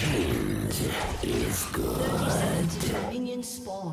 Change is good. Minion spawn.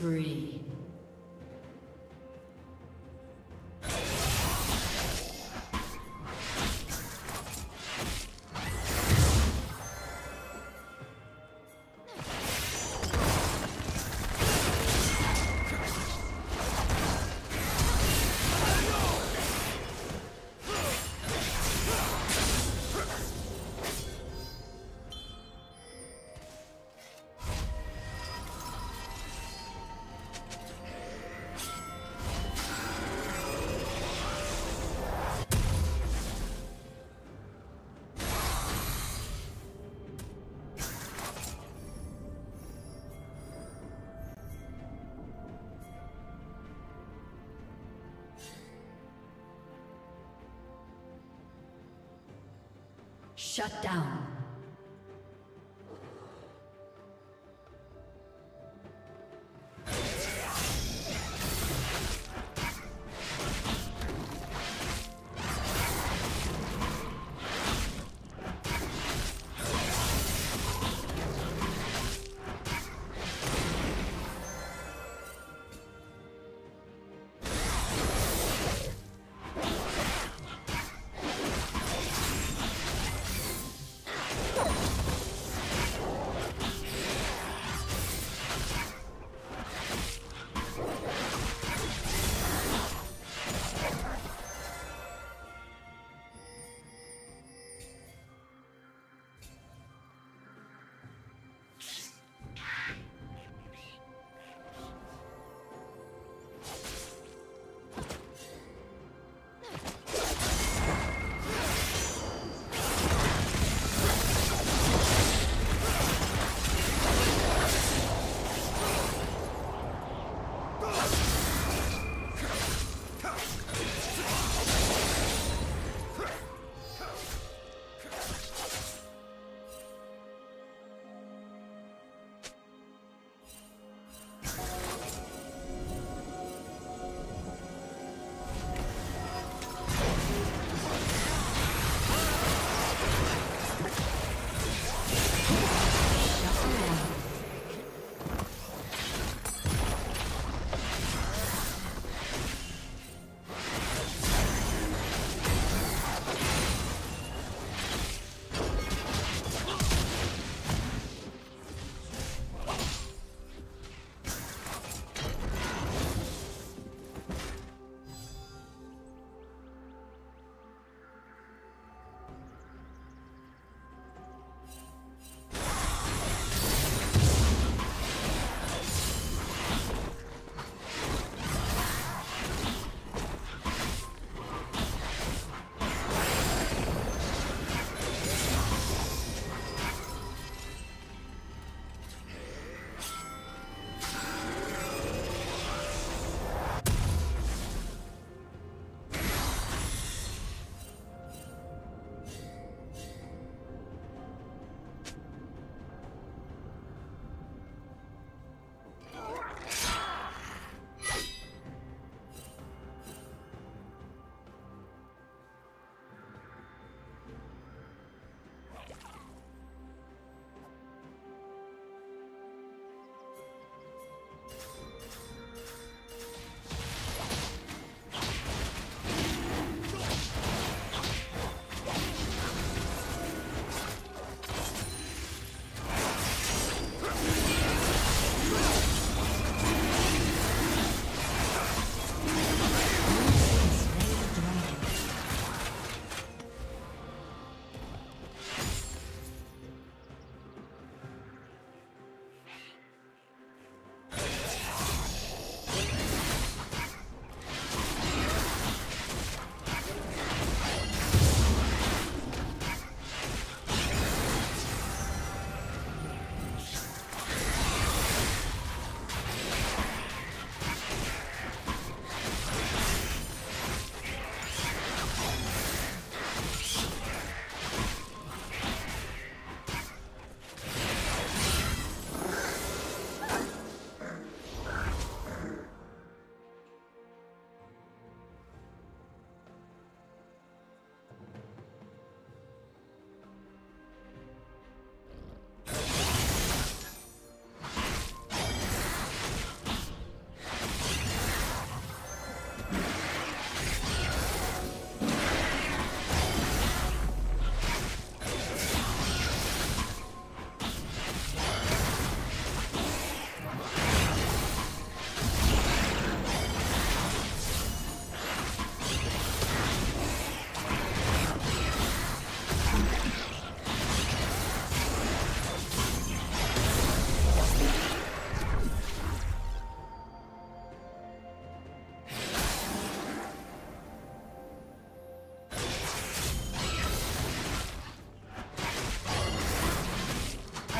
Spree. Shut down.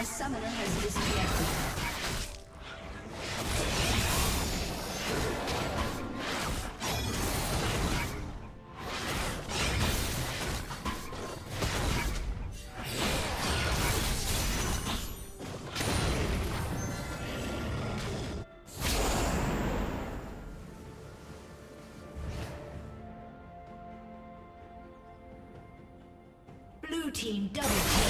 Summoner has disconnected. Blue team double kill.